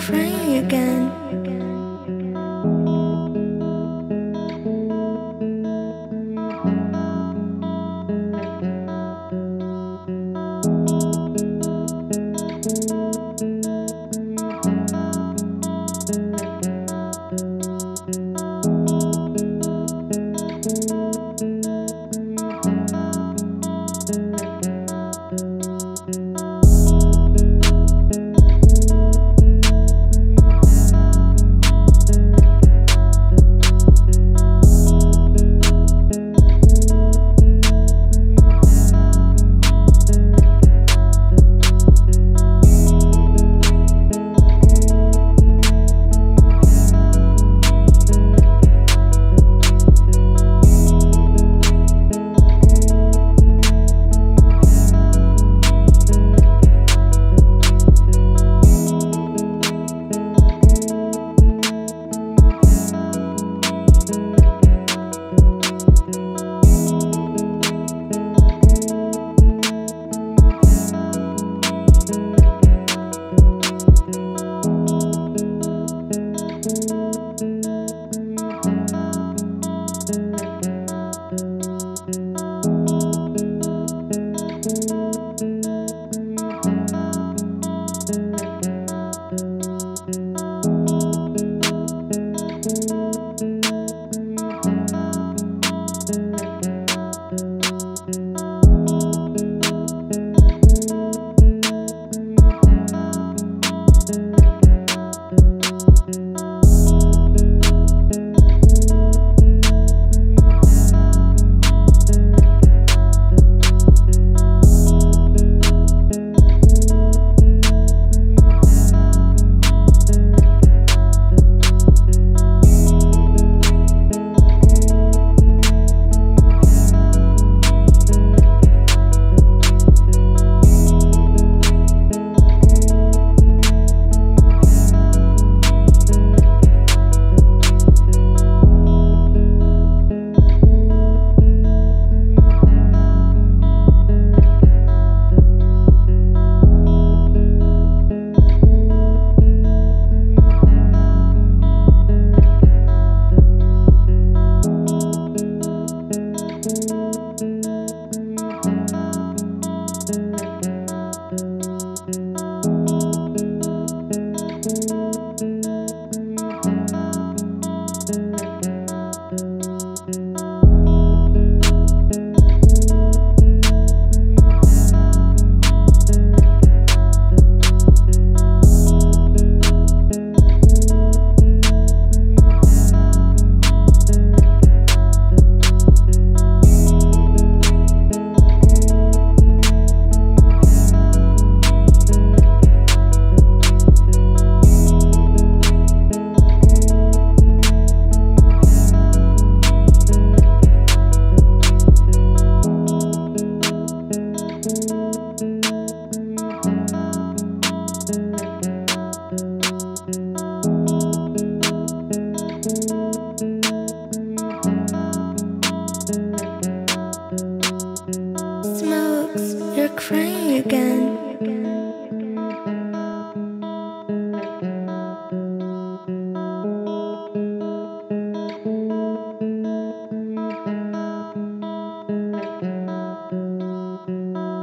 crying again. Smokes, you're crying again.